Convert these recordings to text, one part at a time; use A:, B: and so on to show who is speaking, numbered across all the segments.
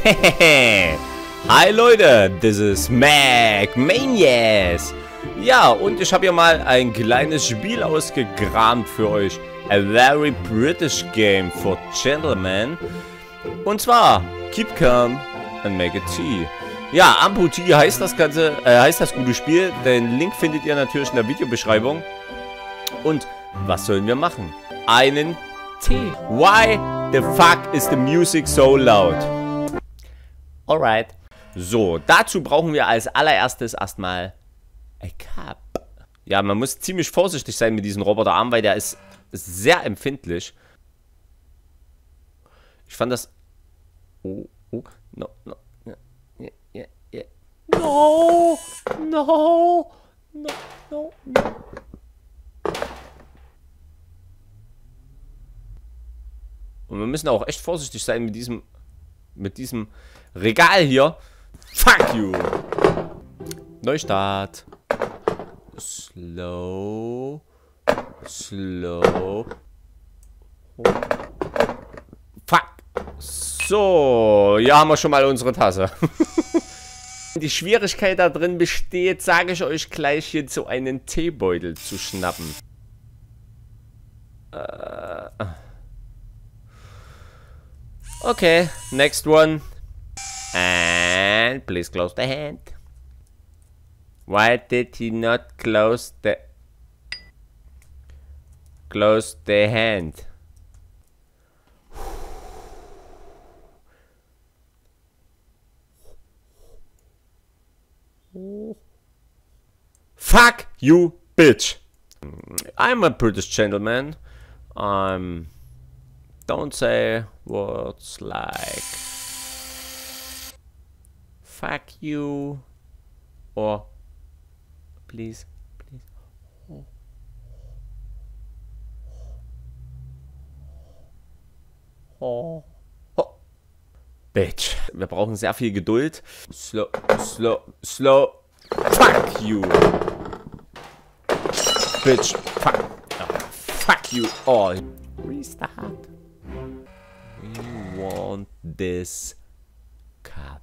A: Hi Leute, this is Mac Manias. Ja, und ich habe hier mal ein kleines Spiel ausgegramt für euch. A very British game for gentlemen. Und zwar, keep calm and make a tea. Ja, Amputee heißt das ganze, äh, heißt das gute Spiel. Den Link findet ihr natürlich in der Videobeschreibung. Und was sollen wir machen? Einen Tee. Why the fuck is the music so loud? Alright. So, dazu brauchen wir als allererstes erstmal a Cup. Ja, man muss ziemlich vorsichtig sein mit diesem Roboterarm, weil der ist sehr empfindlich. Ich fand das... Oh, oh, no, no, yeah, yeah, yeah. No, no, no, no, no. Und wir müssen auch echt vorsichtig sein mit diesem, mit diesem, Regal hier. Fuck you. Neustart. Slow. Slow. Fuck. So, hier haben wir schon mal unsere Tasse. Die Schwierigkeit da drin besteht, sage ich euch gleich, hier so einen Teebeutel zu schnappen. Äh, ah. Okay, next one. And please close the hand. Why did he not close the close the hand? Fuck you, bitch! I'm a British gentleman. I'm. Um, don't say words like. fuck you or please, please. Oh. Oh. oh. Bitch. Wir brauchen sehr viel Geduld. Slow, slow, slow. Fuck you. Bitch. Fuck. Oh, fuck you all. Restart. We want this cup.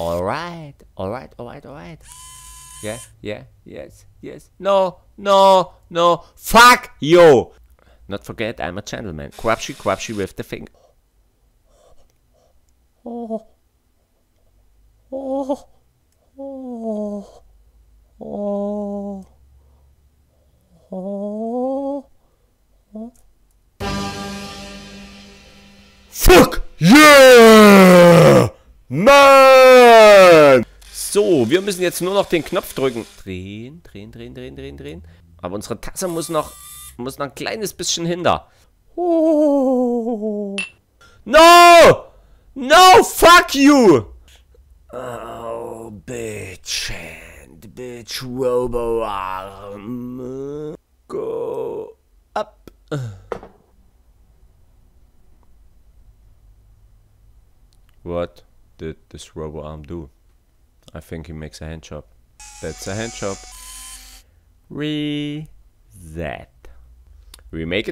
A: Alright, alright, alright, alright. Yeah, yeah, yes, yes. No, no, no. Fuck you! Not forget, I'm a gentleman. Crapshy, crapshy with the thing. Oh. Oh. Oh. Oh. Oh. oh. Fuck! Yeah! Mann! So, wir müssen jetzt nur noch den Knopf drücken. Drehen, drehen, drehen, drehen, drehen, drehen. Aber unsere Tasse muss noch, muss noch ein kleines bisschen hinter. Oh. No! No, fuck you! Oh, bitch. Bitch, robo arm. Go up. What? did this robo arm do? I think he makes a hand chop. That's a hand chop. Reset. We make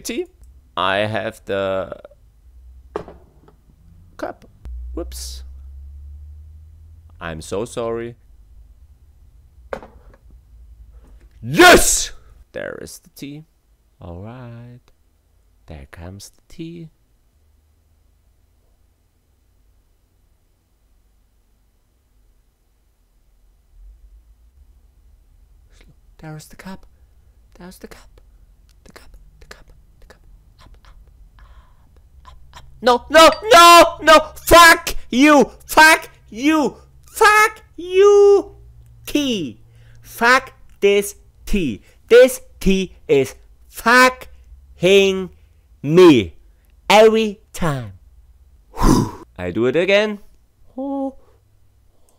A: I have the cup. Whoops. I'm so sorry. Yes! There is the tea. Alright. There comes the tea. There's the cup. There's the cup. The cup. The cup. The cup. Up, up, up, up, up. No, no, no, no. Fuck you. Fuck you. Fuck you. T. Fuck this tea. This tea is fucking me. Every time. I do it again. Oh,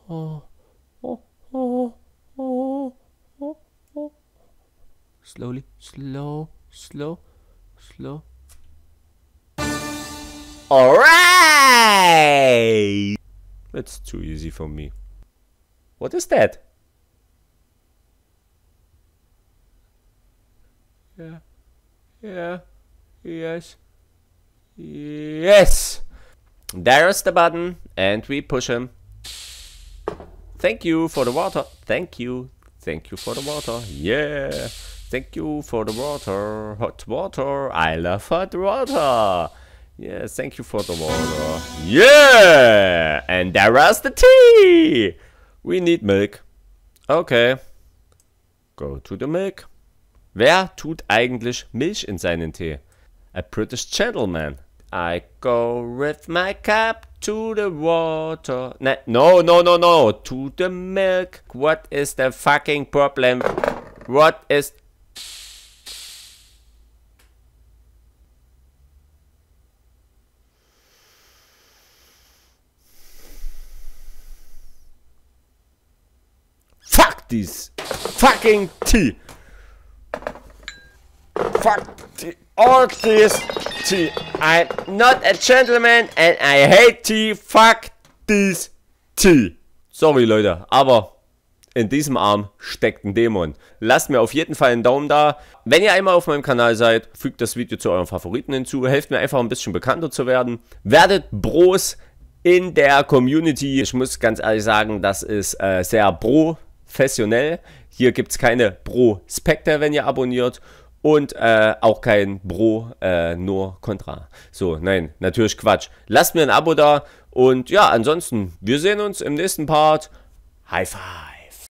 A: oh, oh, oh. oh. slowly, slow, slow, slow. Alright! That's too easy for me. What is that? Yeah. Yeah. Yes. Yes! There's the button, and we push him. Thank you for the water. Thank you. Thank you for the water. Yeah. Thank you for the water. Hot water. I love hot water. Yeah, thank you for the water. Yeah! And there is the tea! We need milk. Okay. Go to the milk. Wer tut eigentlich Milch in seinen Tee? A British gentleman. I go with my cup to the water. No, no, no, no, no. To the milk. What is the fucking problem? What is... Fuck this fucking tea. Fuck the all this tea. I'm not a gentleman and I hate tea. Fuck this tea. Sorry Leute, aber in diesem Arm steckt ein Dämon. Lasst mir auf jeden Fall einen Daumen da. Wenn ihr einmal auf meinem Kanal seid, fügt das Video zu euren Favoriten hinzu. Helft mir einfach ein bisschen bekannter zu werden. Werdet Bros in der Community. Ich muss ganz ehrlich sagen, das ist äh, sehr professionell. Hier gibt es keine Pro-Spectre, wenn ihr abonniert. Und äh, auch kein Bro, äh, nur Contra. So, nein, natürlich Quatsch. Lasst mir ein Abo da. Und ja, ansonsten, wir sehen uns im nächsten Part. High Five.